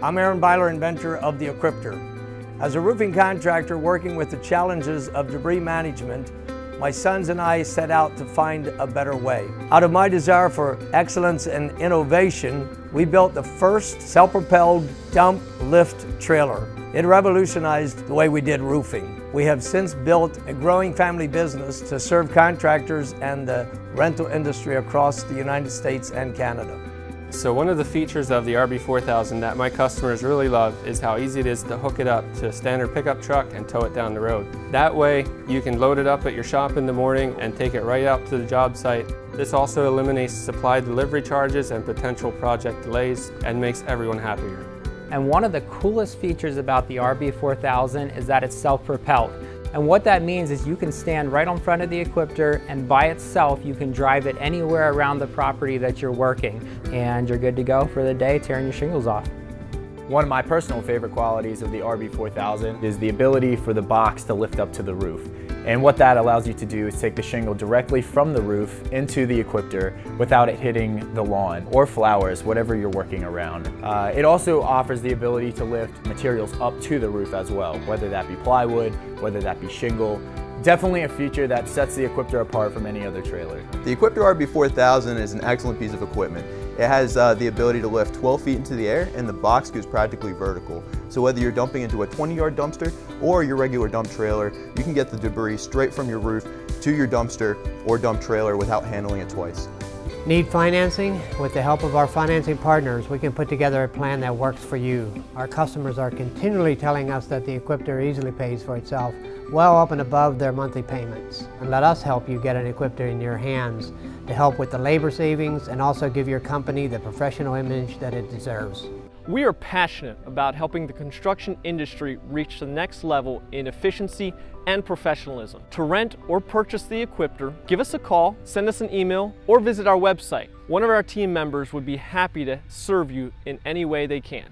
I'm Aaron Beiler, inventor of the Equipter. As a roofing contractor working with the challenges of debris management, my sons and I set out to find a better way. Out of my desire for excellence and innovation, we built the first self-propelled dump lift trailer. It revolutionized the way we did roofing. We have since built a growing family business to serve contractors and the rental industry across the United States and Canada. So one of the features of the RB4000 that my customers really love is how easy it is to hook it up to a standard pickup truck and tow it down the road. That way you can load it up at your shop in the morning and take it right out to the job site. This also eliminates supply delivery charges and potential project delays and makes everyone happier. And one of the coolest features about the RB4000 is that it's self-propelled. And what that means is you can stand right on front of the Equipter and by itself you can drive it anywhere around the property that you're working and you're good to go for the day tearing your shingles off. One of my personal favorite qualities of the RB4000 is the ability for the box to lift up to the roof. And what that allows you to do is take the shingle directly from the roof into the Equipter without it hitting the lawn or flowers, whatever you're working around. Uh, it also offers the ability to lift materials up to the roof as well, whether that be plywood, whether that be shingle. Definitely a feature that sets the Equipter apart from any other trailer. The Equipter RB4000 is an excellent piece of equipment. It has uh, the ability to lift 12 feet into the air and the box goes practically vertical. So whether you're dumping into a 20 yard dumpster or your regular dump trailer, you can get the debris straight from your roof to your dumpster or dump trailer without handling it twice. Need financing? With the help of our financing partners, we can put together a plan that works for you. Our customers are continually telling us that the Equipter easily pays for itself, well up and above their monthly payments. And let us help you get an Equipter in your hands to help with the labor savings and also give your company the professional image that it deserves. We are passionate about helping the construction industry reach the next level in efficiency and professionalism. To rent or purchase the Equipter, give us a call, send us an email, or visit our website. One of our team members would be happy to serve you in any way they can.